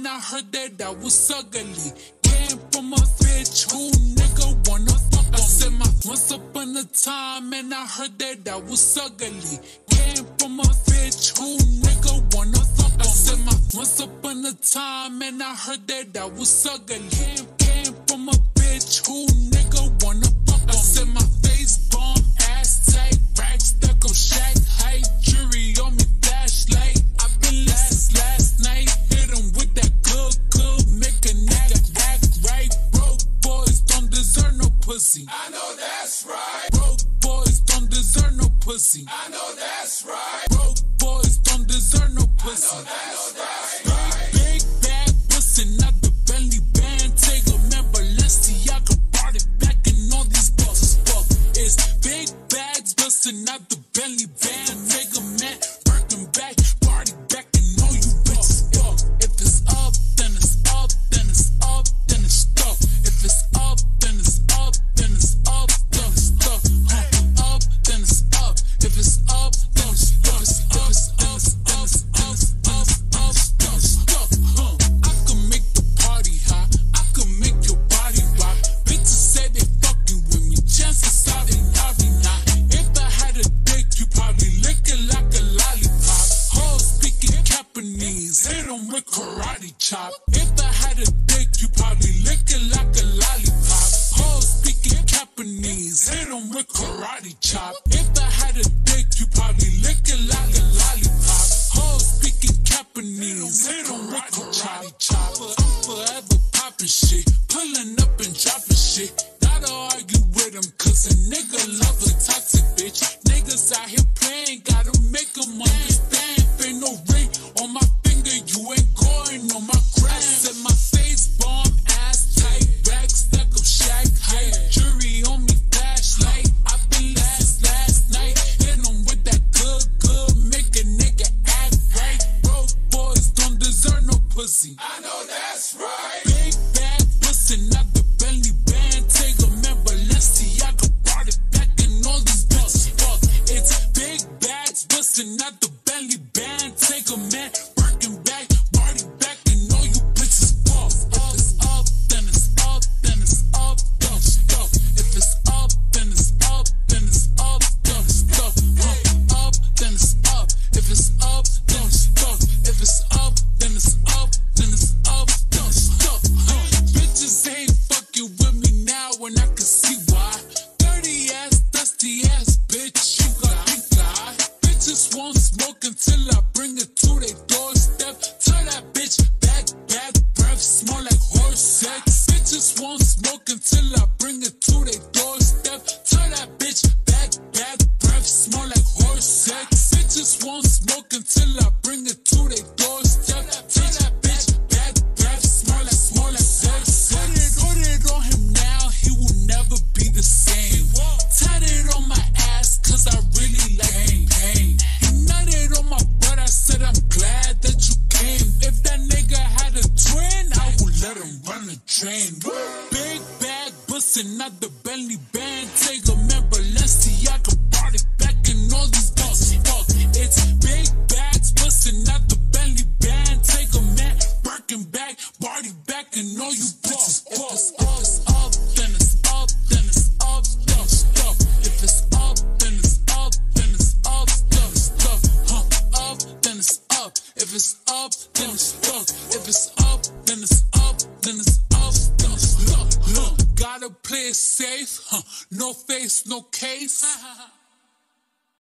when I heard that I was ugly. Came from a bitch who nigga wanna fuck on me. I said my once upon a time and I heard that I was ugly. Came from a bitch who nigga wanna fuck on me. I said my once upon a time and I heard that I was ugly. Came pussy. I know that's right. Broke boys don't deserve no pussy. I know that's right. Broke boys don't deserve no pussy. I know that's right. had a dick, you probably licking like a lollipop. Hoes speaking Japanese, hit them with karate chop. If I had a dick, you probably licking like a lollipop. Hoes speaking Japanese, hit them with karate chop. I'm forever popping shit, pulling up and dropping shit. pussy. I know that's right. Big bad pussy, not pussy, not the Bentley band. Take a member. safe, huh? no face, no case.